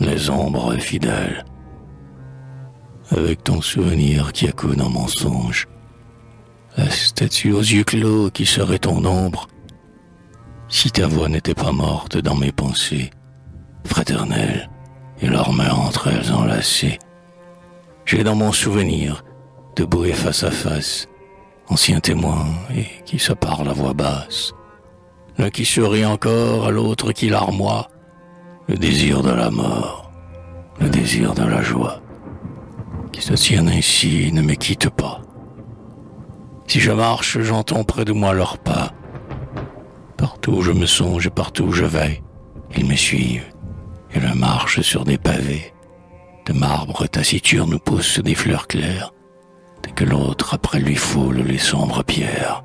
les ombres fidèles. Avec ton souvenir qui accoude dans mon songe, la statue aux yeux clos qui serait ton ombre, si ta voix n'était pas morte dans mes pensées, fraternelles, et leurs mains entre elles enlacées, j'ai dans mon souvenir, debout et face à face, ancien témoin et qui se parle à voix basse, l'un qui sourit encore à l'autre qui larmoie, le désir de la mort, le désir de la joie, qui se tiennent ainsi ne me quittent pas. Si je marche, j'entends près de moi leurs pas. Partout où je me songe et partout où je vais, ils me suivent, et je marche sur des pavés. De marbre taciturne poussent des fleurs claires, dès que l'autre après lui foule les sombres pierres.